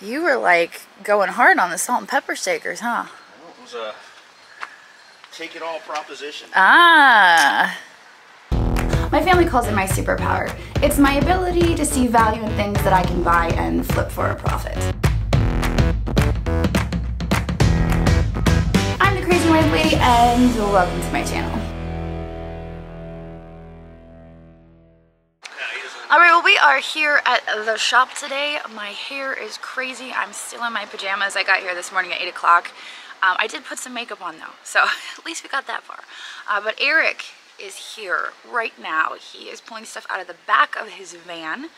You were like going hard on the salt and pepper shakers, huh? Well, it was a take it all proposition. Ah. My family calls it my superpower. It's my ability to see value in things that I can buy and flip for a profit. I'm the Crazy Lamp Lady and welcome to my channel. We are here at the shop today. My hair is crazy. I'm still in my pajamas. I got here this morning at 8 o'clock. Um, I did put some makeup on though, so at least we got that far. Uh, but Eric is here right now. He is pulling stuff out of the back of his van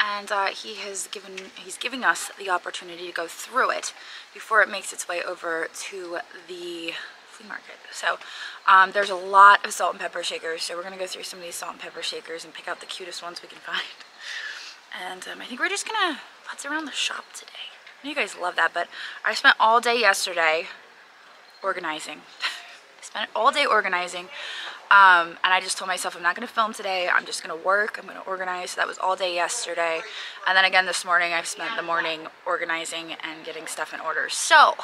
and uh, he has given he's giving us the opportunity to go through it before it makes its way over to the flea market. So um, there's a lot of salt and pepper shakers. So we're gonna go through some of these salt and pepper shakers and pick out the cutest ones we can find. And um, I think we're just gonna putz around the shop today. Know you guys love that, but I spent all day yesterday organizing. I spent all day organizing. Um, and I just told myself I'm not to film today. I'm just to work. I'm to organize. So that was all day yesterday. And then again this morning, I've spent the morning organizing and getting stuff in order. So,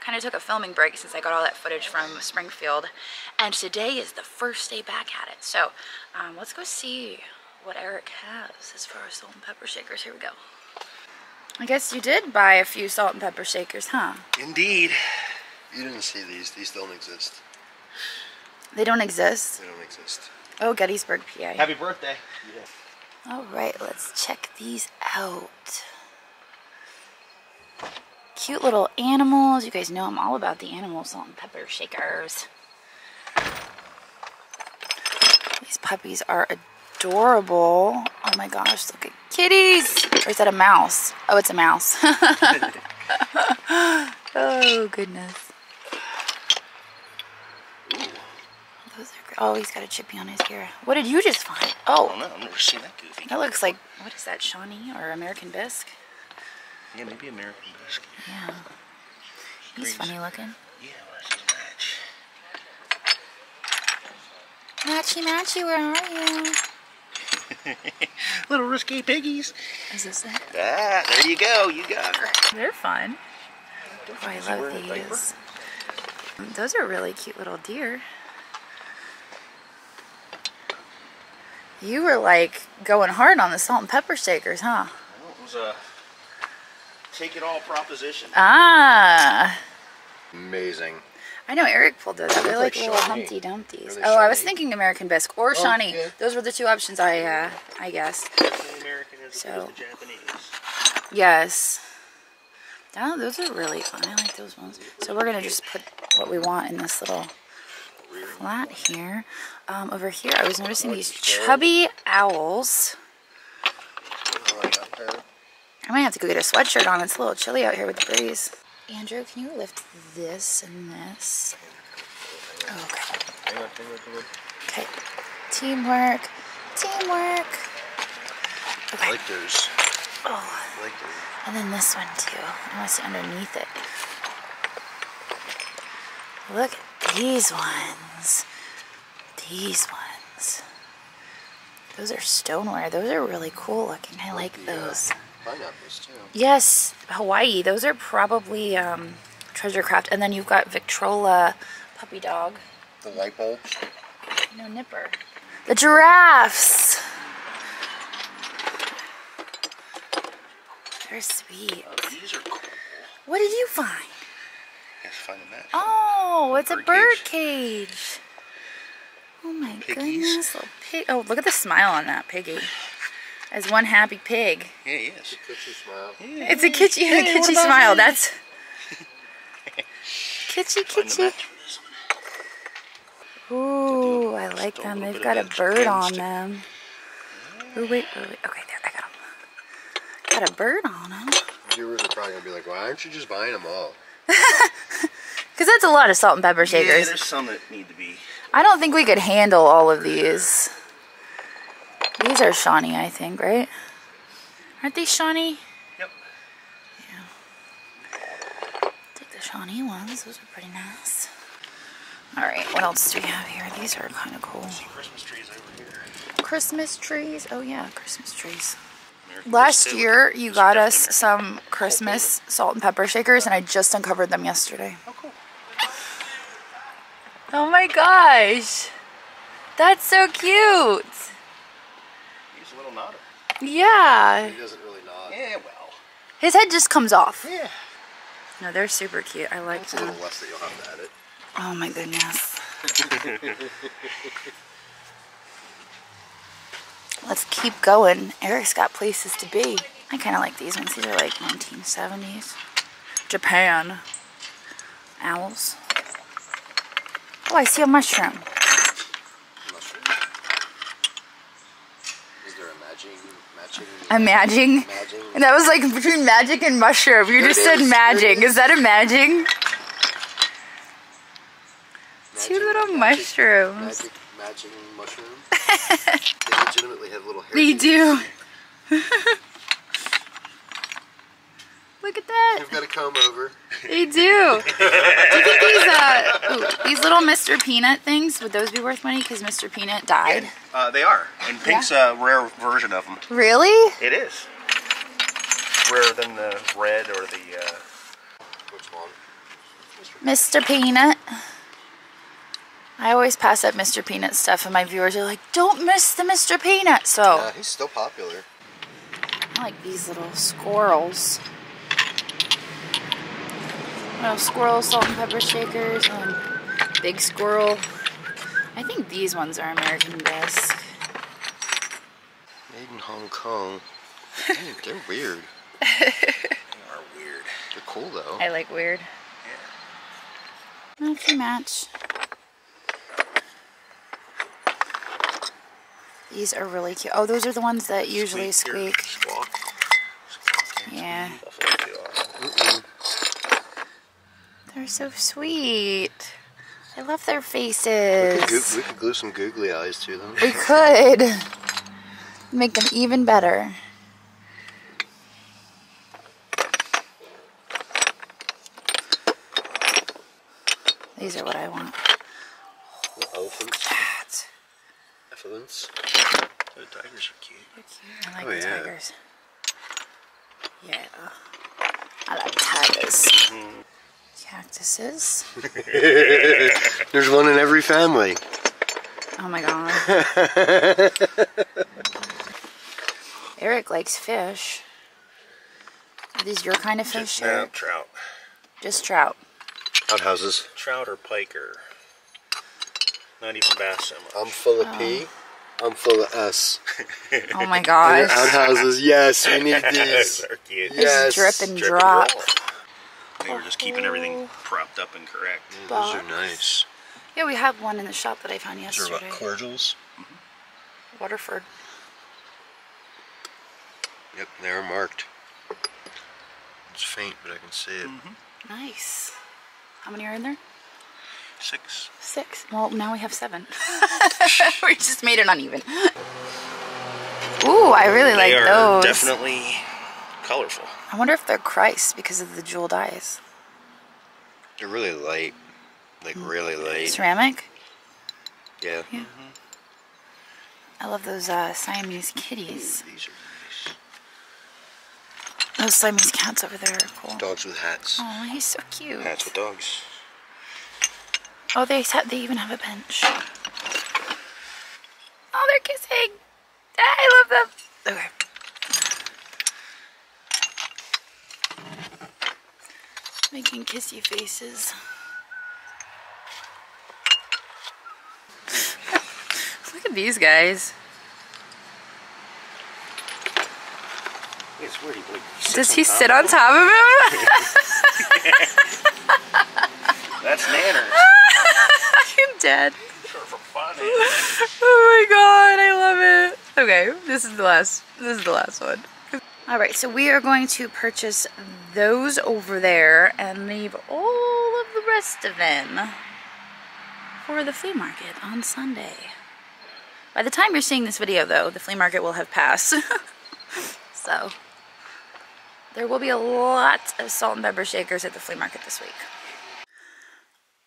kind of took a filming break since I got all that footage from Springfield. And today is the first day back at it. So, um, let's go see what Eric has as far as salt and pepper shakers. Here we go. I guess you did buy a few salt and pepper shakers, huh? Indeed. You didn't see these. These don't exist. They don't exist. They don't exist. Oh, Gettysburg, PA. Happy birthday. All right, let's check these out. Cute little animals. You guys know I'm all about the animal salt and pepper shakers. These puppies are adorable. Oh my gosh, look at kitties. Or is that a mouse? Oh, it's a mouse. oh, goodness. Those are, oh, he's got a chippy on his ear. What did you just find? Oh. I've never seen that goofy. that looks like, what is that, Shawnee or American Bisque? Yeah, maybe American biscuit. Yeah. He's Greens. funny looking. Yeah? Matchy Matchy, where are you? Little risky piggies. Is this it? Ah, there you go. You got her. They're fun. Oh, I love wearing a diaper? these. Those are really cute little deer. You were like going hard on the salt and pepper shakers, huh? Well, it was a take it all proposition. Ah. Amazing. I know Eric pulled those. They're like like little Humpty Dumpties. Oh, I was thinking American Bisque or Shawnee. yeah. Those were the two options I, uh, I guessed. So- Japanese. Yes. Oh, those are really fun. I like those ones. So we're gonna just put what we want in this little flat here. Um, over here, I was noticing these chubby owls. Oh. I might have to go get a sweatshirt on. It's a little chilly out here with the breeze. Andrew, can you lift this and this? Okay. Okay. Teamwork. Teamwork. I like those. Oh. I like those. And then this one too. I want to see underneath it. Look at these ones. These ones. Those are stoneware. Those are really cool looking. I like those. Pineapples too. Yes, Hawaii. Those are probably um, treasure craft. And then you've got Victrola puppy dog. The light bulbs. No nipper. The giraffes. They're sweet. Oh, these are cool. What did you find? Let's find a match. Oh, it's a Bird bird cage. Oh my Piggies. goodness, little pig. Oh, look at the smile on that piggy. As one happy pig. Yeah, he is. Kitchen smile. Yeah. It's a kitschy, Hey, kitschy about smile. me? That's kitschy, Find kitschy. match for this one. Ooh, I like them. They've got a bird on them. Ooh, wait, wait, wait. Okay, there, I got them. Got a bird on them. Viewers are probably gonna be like, why aren't you just buying them all? Because that's a lot of salt and pepper shakers. Yeah, shakers. there's some that need to be. I don't think we could handle all of these. These are Shawnee, I think, right? Aren't these Shawnee? Yep. Yeah. Take the Shawnee ones. Those are pretty nice. All right, what else do we have here? These are kind of cool. Christmas trees over here. Christmas trees. Oh yeah, Christmas trees. American Last year, you got us some Christmas salt and pepper shakers, and I just uncovered them yesterday. Oh, cool. Oh my gosh. That's so cute. He's a little nodder. Yeah. He doesn't really nod. Yeah, well. His head just comes off. Yeah. No, they're super cute. I like It's a them. little less that you'll have to edit. Oh my goodness. Let's keep going. Eric's got places to be. I kind of like these ones. These are like 1970s. Japan. Owls. Oh, I see a mushroom. Mushroom. Is there a matching, matching, A maging. matching? And that was like between magic and mushroom. You There just said is. magic. Is that a maging? Two little magic- mushrooms. Magic matching mushroom. they legitimately have little hair. They do. Look at that. They've got a comb over. They do. do you think these uh ooh, these little Mr. Peanut things would those be worth money? Because Mr. Peanut died. Uh, they are. And pink's a rare version of them. Really? It is. Rarer than the red or the. Uh, Which one? Mr. Peanut. I always pass up Mr. Peanut stuff, and my viewers are like, "Don't miss the Mr. Peanut." So Yeah, he's still popular. I like these little squirrels. Little squirrel salt and pepper shakers and big squirrel. I think these ones are American Bisque. Made in Hong Kong. Dude, they're weird. they are weird. They're cool though. I like weird. Matchy match. These are really cute. Oh, those are the ones that usually Squeak squeak. Squawk. Squawk. Yeah. Buffalo too awesome. They're so sweet. I love their We faces. could, we could glue some googly eyes to them. We could make them even better. These are what I want. Little elephants. Cats. Elephants. The tigers are cute. They're cute. I like Oh, the yeah. tigers. Yeah. I like tigers. Mm-hmm. Cactuses. There's one in every family. Oh my god. Eric likes fish. Are these your kind of fish? No, trout. Just trout. Outhouses. Trout or piker. Not even bass so much. I'm full of oh. P. I'm full of S. Oh my And gosh. outhouses. Yes, we need these. They're. Yes. Just drip and Drip drop. roll. They were just keeping everything propped up and correct. Those are nice. Yeah, we have one in the shop that I found These are what, yesterday. cordials? Mm-hmm. Waterford. Yep, they are marked. It's faint, but I can see it. Mm-hmm. Nice. How many are in there? Six. Six. Well, now we have seven. we just made it uneven. Ooh, I really like they are those. definitely colorful. I wonder if they're Kreiss because of the jeweled eyes. They're really light. Like really light. Ceramic? Yeah. Yeah. I love those uh, Siamese kitties. These are nice. Those Siamese cats over there are cool. Dogs with hats. Oh, he's so cute. Hats with dogs. Oh, they they even have a bench. Oh, they're kissing. I love them. Okay. Making kissy faces. Look at these guys. It's weird. He, like, Does he top sit on top of him? That's Nanners. I'm dead. Sure for fun. Eh? Oh my god, I love it. Okay, this is the last this is the last one. Alright, so we are going to purchase those over there and leave all of the rest of them for the flea market on Sunday. By the time you're seeing this video though, the flea market will have passed. so there will be a lot of salt and pepper shakers at the flea market this week.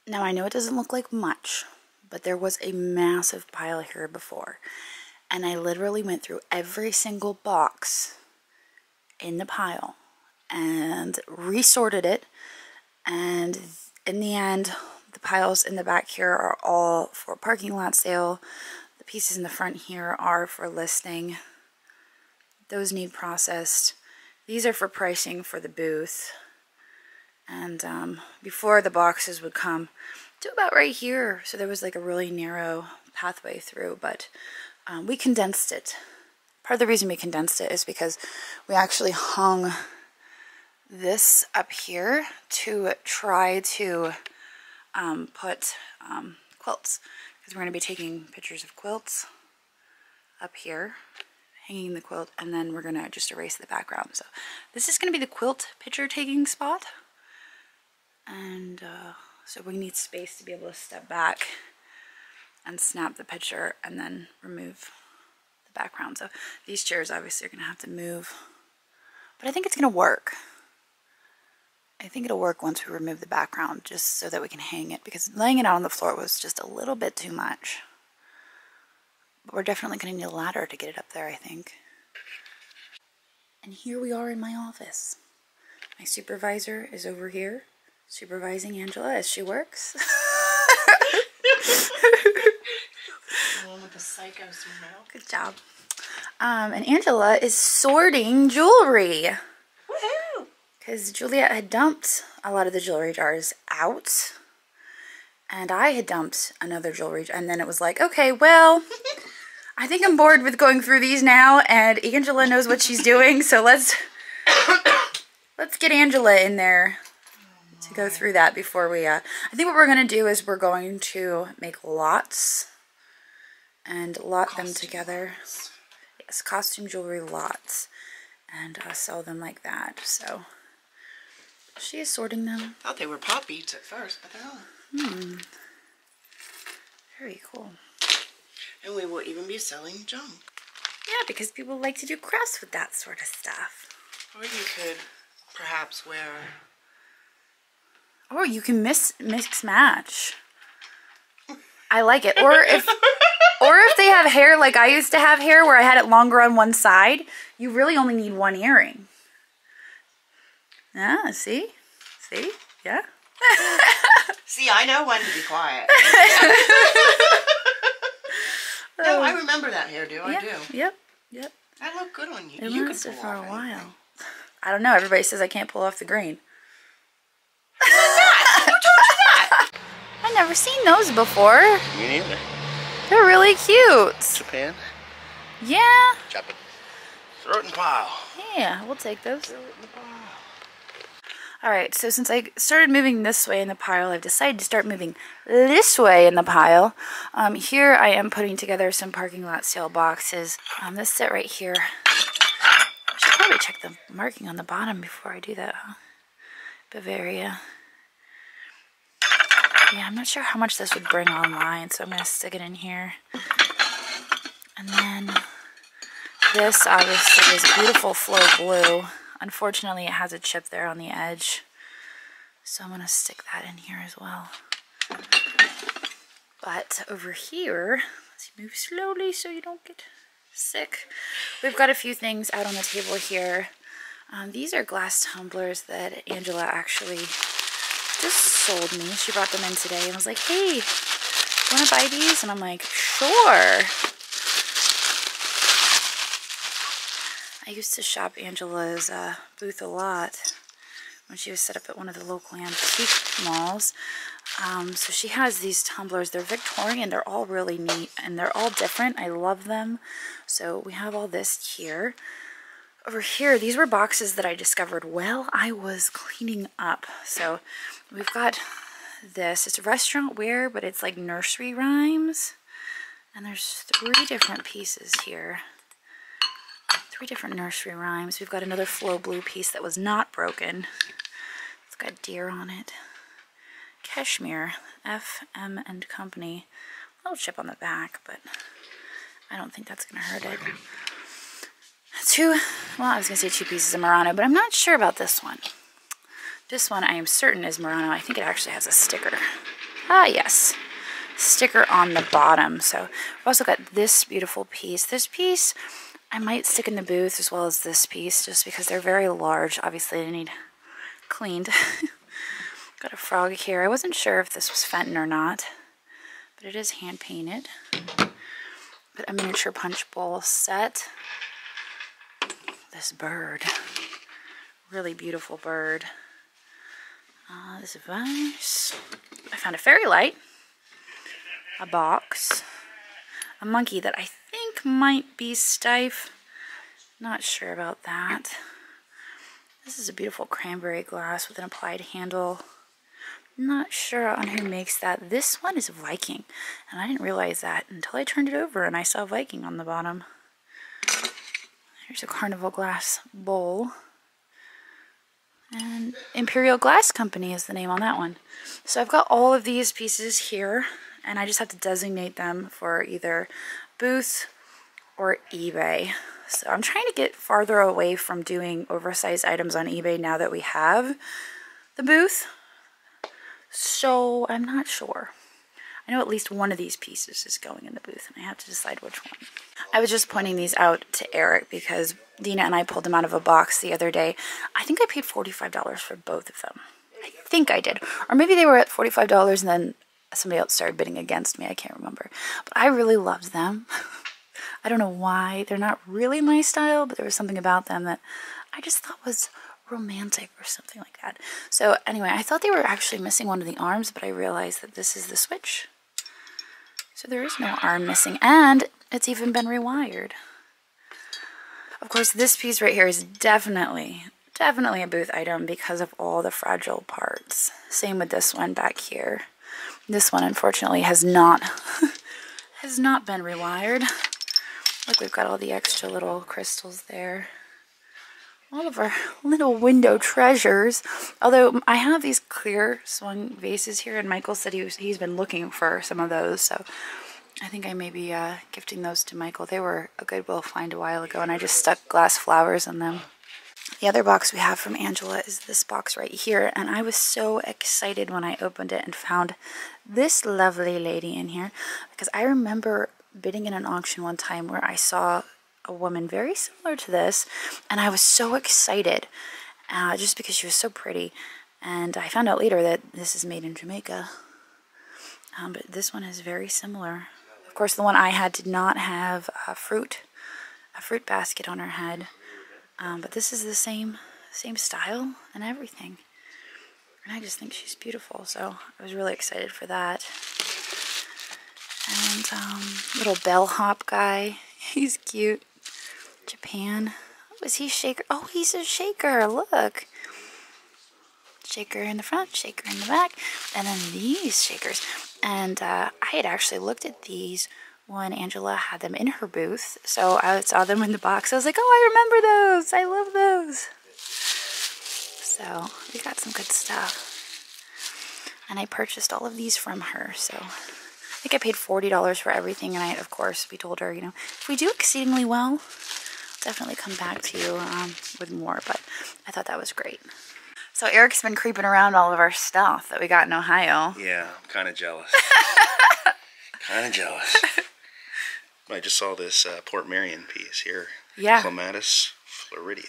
Now I know it doesn't look like much, but there was a massive pile here before. And I literally went through every single box in the pile and resorted it. And in the end, the piles in the back here are all for parking lot sale. The pieces in the front here are for listing. Those need processed. These are for pricing for the booth. And um, before the boxes would come to about right here. So there was like a really narrow pathway through, but um, we condensed it. Part of the reason we condensed it is because we actually hung this up here to try to um, put um, quilts. Because we're going to be taking pictures of quilts up here hanging the quilt and then we're going to just erase the background. So this is going to be the quilt picture taking spot. And uh, so we need space to be able to step back and snap the picture and then remove background so these chairs obviously are going to have to move but I think it's going to work I think it'll work once we remove the background just so that we can hang it because laying it out on the floor was just a little bit too much. But we're definitely going to need a ladder to get it up there, I think. And here we are in my office. My supervisor is over here supervising Angela as she works. Good job. Um, and Angela is sorting jewelry. Because Juliet had dumped a lot of the jewelry jars out and I had dumped another jewelry and then it was like okay well I think I'm bored with going through these now and Angela knows what she's doing so let's let's get Angela in there to go through that before we uh I think what we're gonna do is we're going to make lots and lot costume them together lots. yes costume jewelry lots and uh, sell them like that so she is sorting them. Thought they were pop beads at first, but they're not. Hmm. Very cool. And we will even be selling junk. Yeah, because people like to do crafts with that sort of stuff. Or you could perhaps wear. Or you can mix mix match. I like it. Or if or if they have hair like I used to have hair where I had it longer on one side, you really only need one earring. Yeah, see? See? Yeah? see, I know when to be quiet. no, I um, remember that hairdo. Yeah, I do. Yep. Yep. That looked good on you. It you lasted for a while. Anything. I don't know. Everybody says I can't pull off the green. Who told you that? I've never seen those before. Me neither. They're really cute. Japan? Yeah. Japan. Throw it in pile. Yeah, we'll take those. Alright, so since I started moving this way in the pile, I've decided to start moving this way in the pile. Um, here I am putting together some parking lot sale boxes. Um, this set right here. I should probably check the marking on the bottom before I do that, huh? Bavaria. Yeah, I'm not sure how much this would bring online, so I'm going to stick it in here. And then this obviously is beautiful flow blue. Unfortunately, it has a chip there on the edge. So I'm going to stick that in here as well. But over here, let's move slowly so you don't get sick. We've got a few things out on the table here. Um, these are glass tumblers that Angela actually just sold me. She brought them in today and was like, hey, want to buy these? And I'm like, sure. I used to shop Angela's uh, booth a lot when she was set up at one of the local antique malls. Um, so she has these tumblers. They're Victorian. They're all really neat and they're all different. I love them. So we have all this here. Over here, these were boxes that I discovered while I was cleaning up. So we've got this. It's restaurant wear, but it's like nursery rhymes. And there's three different pieces here three different nursery rhymes. We've got another flow blue piece that was not broken. It's got deer on it. Cashmere, FM and Company. A little chip on the back, but I don't think that's going to hurt it. Two, well, I was going to say two pieces of Murano, but I'm not sure about this one. This one I am certain is Murano. I think it actually has a sticker. Ah, yes. Sticker on the bottom. So we've also got this beautiful piece. This piece I might stick in the booth as well as this piece just because they're very large. Obviously, they need cleaned. Got a frog here. I wasn't sure if this was Fenton or not, but it is hand painted. But a miniature punch bowl set. This bird. Really beautiful bird. Uh, this vase. I found a fairy light. A box. A monkey that I think might be Steiff. Not sure about that. This is a beautiful cranberry glass with an applied handle. Not sure on who makes that. This one is Viking, and I didn't realize that until I turned it over and I saw Viking on the bottom. Here's a carnival glass bowl. And Imperial Glass Company is the name on that one. So I've got all of these pieces here, and I just have to designate them for either booth or eBay. So I'm trying to get farther away from doing oversized items on eBay now that we have the booth. So I'm not sure. I know at least one of these pieces is going in the booth, and I have to decide which one. I was just pointing these out to Eric because Dina and I pulled them out of a box the other day. I think I paid $45 for both of them. I think I did. Or maybe they were at $45 and then somebody else started bidding against me. I can't remember. But I really loved them. I don't know why. They're not really my style, but there was something about them that I just thought was romantic or something like that. So anyway, I thought they were actually missing one of the arms, but I realized that this is the switch. So there is no arm missing, and it's even been rewired. Of course, this piece right here is definitely, definitely a booth item because of all the fragile parts. Same with this one back here. This one, unfortunately, has not, has not been rewired. Look, we've got all the extra little crystals there. All of our little window treasures. Although I have these clear swung vases here, and Michael said he was, he's been looking for some of those, so I think I may be uh, gifting those to Michael. They were a Goodwill find a while ago, and I just stuck glass flowers in them. The other box we have from Angela is this box right here, and I was so excited when I opened it and found this lovely lady in here, because I remember bidding in an auction one time where I saw a woman very similar to this, and I was so excited uh, just because she was so pretty. And I found out later that this is made in Jamaica, um, but this one is very similar. Of course, the one I had did not have a fruit, a fruit basket on her head, um, but this is the same, same style and everything. And I just think she's beautiful, so I was really excited for that. And um, little bellhop guy. He's cute. Japan. Was he shaker? Oh, he's a shaker. Look. Shaker in the front, shaker in the back, and then these shakers. And uh, I had actually looked at these when Angela had them in her booth. So I saw them in the box. I was like, oh, I remember those. I love those. So we got some good stuff. And I purchased all of these from her. So I think I paid $40 for everything. And I, of course, we told her, you know, if we do exceedingly well, definitely come back to you um, with more. But I thought that was great. So Eric's been creeping around all of our stuff that we got in Ohio. Yeah, I'm kind of jealous. kind of jealous. I just saw this uh, Portmeirion piece here. Yeah. Clematis floridia.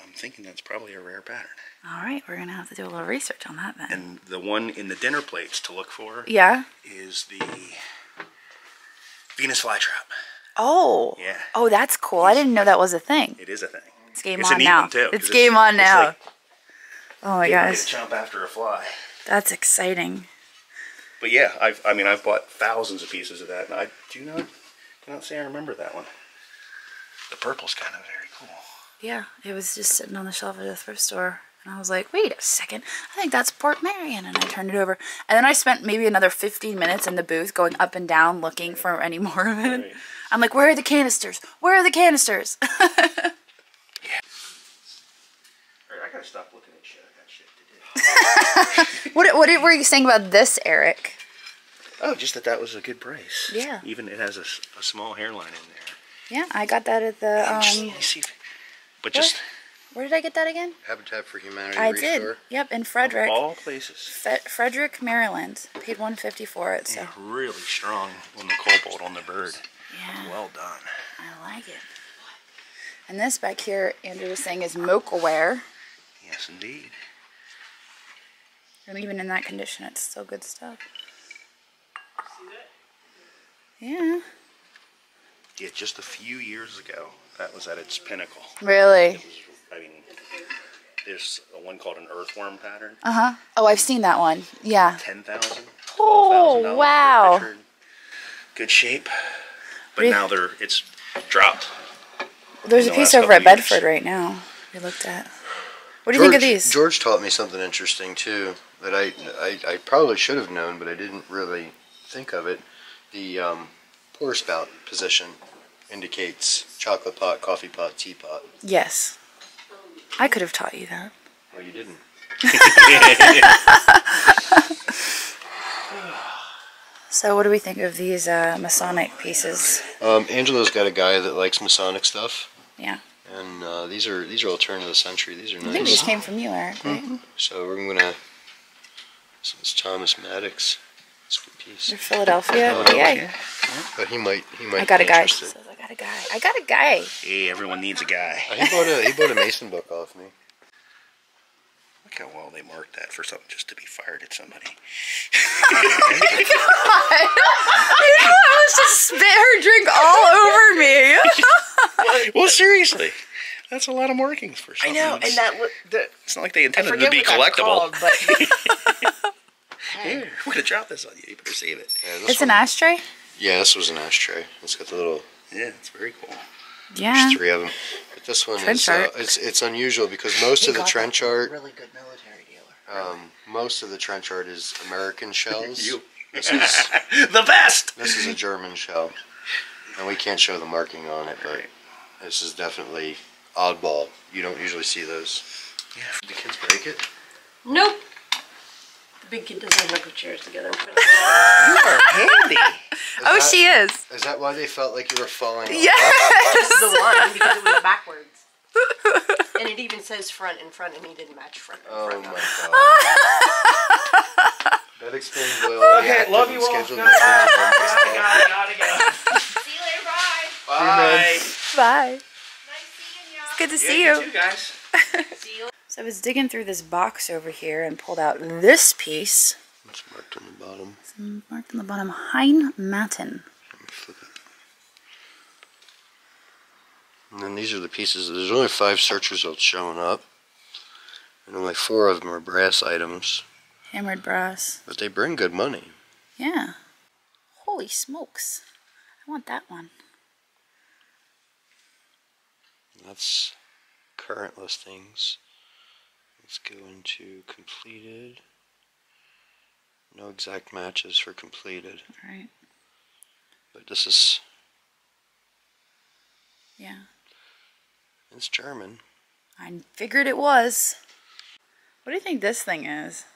I'm thinking that's probably a rare pattern. All right, we're gonna have to do a little research on that then. And the one in the dinner plates to look for yeah. is the Venus flytrap. Oh. Yeah. Oh, that's cool. I didn't know that was a thing. It is a thing. It's game It's on now. too, it's game on now. like oh my getting ready to gosh, Jump after a fly. that's exciting. But yeah, I've, I mean, I've bought thousands of pieces of that, and I do not, do not say I remember that one. The purple's kind of very cool. Yeah, it was just sitting on the shelf at a thrift store. And I was like, wait a second, I think that's Portmeirion. And I turned it over. And then I spent maybe another 15 minutes in the booth going up and down looking for any more of it. Right. I'm like, where are the canisters? Where are the canisters? I gotta stop looking at shit. I got shit to do. what, what were you saying about this, Eric? Oh, just that that was a good price. Yeah. Even it has a small hairline in there. Yeah, I got that at the, Just- um, let me see. if- But just where did I get that again? Habitat for Humanity I Restore. did. Yep, in of Frederick. all places, Fe- Frederick, Maryland. Paid 150 for it, so. really strong on the cobalt on the bird. Yeah. Well done. I like it. And this back here, Andrew was saying, is mochaware. Yes, indeed. And even in that condition, it's still good stuff. See that? Yeah. Yeah, just a few years ago, that was at its pinnacle. Really? I mean, there's a one called an earthworm pattern. Uh huh. Oh, I've seen that one. Yeah. Ten thousand. Oh, wow. Good shape. But Re- now they're it's dropped. There's a the piece over at couple years. Bedford right now. We looked at. What do you think of these? George taught me something interesting too that I, I, I probably should have known, but I didn't really think of it. The um, pour spout position indicates chocolate pot, coffee pot, teapot. Yes. I could have taught you that. Well, you didn't. So, what do we think of these uh, Masonic pieces? Um, Angelo's got a guy that likes Masonic stuff, Yeah. and and uh, these are these are all turn of the century. These are nice. I think these came from you, Eric. Right? So we're gonna. So it's Thomas Maddox. It's a good piece. They're Philadelphia. Philadelphia. Yay. But he might he might. I got a be guy. Interested. Says, I got a guy. I got a guy. Hey, everyone needs a guy. Uh, he bought a he bought a Mason book off me. Look how well they marked that for something just to be fired at somebody. Oh my God! I was just spit her drink all over me. well, seriously, that's a lot of markings for something. I something. know, It's- and that the It's not like they intended it to be collectible. called, but Here, we're gonna drop this on you. You better save it. Yeah, this It's an ashtray. Yeah, this was an ashtray. It's got the little. Yeah, it's very cool. Yeah. There's three of them. But this one Trench is uh, it's it's unusual because most he of the got trench art, really good military dealer. um, most of the trench art is American shells. You. This is the best. this is a German shell, and we can't show the marking on it, but this is definitely oddball. You don't usually see those. Yeah. Did The kids break it. Nope. The big kid doesn't have the chairs together. You are handy. Is Oh, that- she is. Is that why they felt like you were falling? off? Yes. the one because it was backwards. and it even says front and front, and he didn't match front and Oh front. my god. that explains why all the Okay, love you all. scheduled Gotta meetings are mixed up. gotta go. See you later, bye. Bye. Bye. Nice seeing ya. Good to Yeah, see you you. too, guys. See you So I was digging through this box over here and pulled out this piece. It's marked on the bottom. Marked on the bottom, Hein Matten. Let me flip it. And then these are the pieces. There's only five search results showing up. And only four of them are brass items. Hammered brass. But they bring good money. Yeah. Holy smokes. I want that one. That's current listings. Let's go into completed. No exact matches for completed. All right. But this is, Yeah. it's German. I figured it was. What do you think this thing is?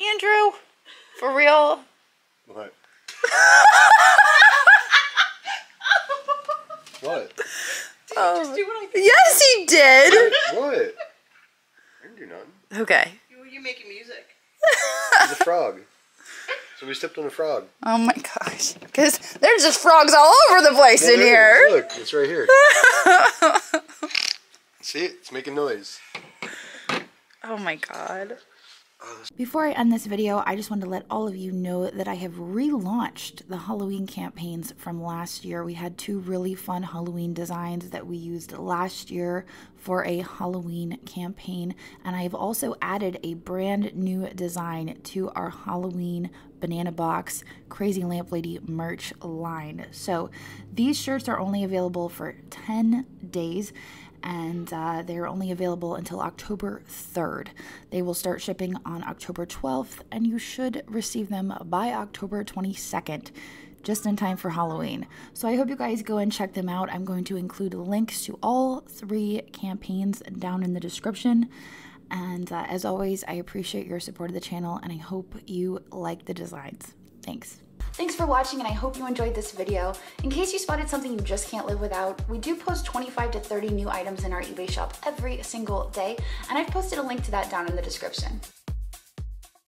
Andrew? For real? What? what? Oh. Did oh. Do what I think. Yes, he did. What? I didn't do nothing. Okay. You, you making music? It's a frog. So we stepped on a frog. Oh my gosh. Because there's just frogs all over the place in Well, here. it is. Look, it's right here. See? It's making noise. Oh my god. Before I end this video, I just wanted to let all of you know that I have relaunched the Halloween campaigns from last year. We had two really fun Halloween designs that we used last year for a Halloween campaign, and I have also added a brand new design to our Halloween banana box crazy lamp lady merch line. So these shirts are only available for 10 days and uh, they're only available until October 3rd. They will start shipping on October 12th, and you should receive them by October 22nd, just in time for Halloween. So I hope you guys go and check them out. I'm going to include links to all three campaigns down in the description. And uh, as always, I appreciate your support of the channel, and I hope you like the designs. Thanks. Thanks for watching and I hope you enjoyed this video. In case you spotted something you just can't live without, we do post 25 to 30 new items in our eBay shop every single day and I've posted a link to that down in the description.